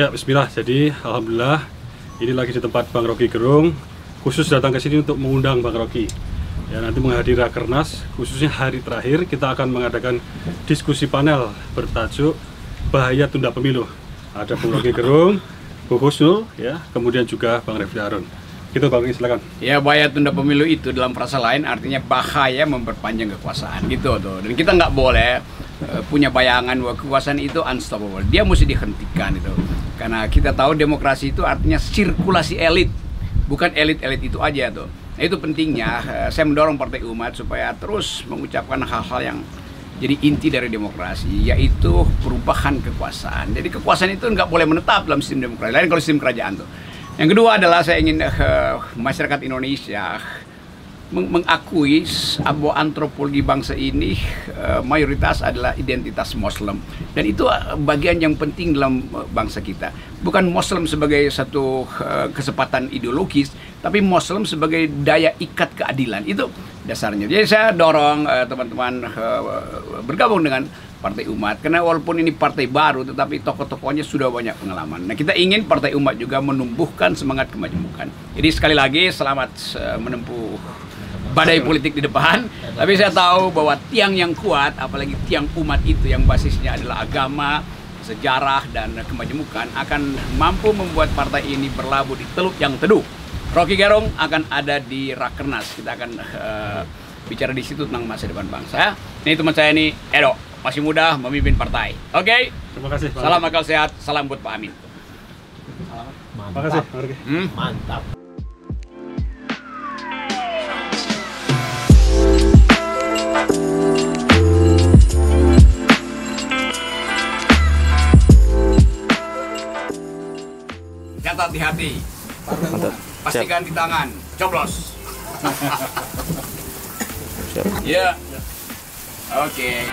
Ya, bismillah. Jadi, alhamdulillah ini lagi di tempat Bang Rocky Gerung. Khusus datang ke sini untuk mengundang Bang Rocky. Ya, nanti menghadiri Rakernas, khususnya hari terakhir kita akan mengadakan diskusi panel bertajuk Bahaya Tunda Pemilu. Ada Bang Rocky Gerung, Bu Husnul, ya, kemudian juga Bang Refli Harun. Gitu Bang, silakan. Ya bahaya tunda pemilu itu dalam frasa lain artinya bahaya memperpanjang kekuasaan gitu tuh. Dan kita nggak boleh uh, punya bayangan bahwa kekuasaan itu unstoppable. Dia mesti dihentikan itu. Karena kita tahu demokrasi itu artinya sirkulasi elit, bukan elit-elit itu aja tuh. Nah, itu pentingnya uh, saya mendorong Partai Umat supaya terus mengucapkan hal-hal yang jadi inti dari demokrasi yaitu perubahan kekuasaan. Jadi kekuasaan itu nggak boleh menetap dalam sistem demokrasi. Lain kalau sistem kerajaan tuh. Yang kedua adalah saya ingin uh, masyarakat Indonesia meng mengakui bahwa antropologi bangsa ini uh, mayoritas adalah identitas Muslim. Dan itu uh, bagian yang penting dalam bangsa kita. Bukan Muslim sebagai satu uh, kesempatan ideologis tapi Muslim sebagai daya ikat keadilan. Itu dasarnya jadi saya dorong teman-teman uh, uh, bergabung dengan Partai Umat karena walaupun ini partai baru tetapi tokoh-tokohnya sudah banyak pengalaman. Nah, kita ingin Partai Umat juga menumbuhkan semangat kemajemukan. Jadi sekali lagi selamat uh, menempuh badai politik di depan. Tapi saya tahu bahwa tiang yang kuat apalagi tiang umat itu yang basisnya adalah agama, sejarah dan kemajemukan akan mampu membuat partai ini berlabuh di teluk yang teduh. Rocky Gerung akan ada di Rakernas. Kita akan uh, bicara di situ tentang masa depan bangsa. Ini teman saya ini Edo masih muda memimpin partai. Oke. Okay? Terima kasih. Pak Salam akal sehat, salam buat Pak Amin. Terima kasih. Hmm? Mantap. Catat di hati pastikan Siap. di tangan coblos ya oke okay.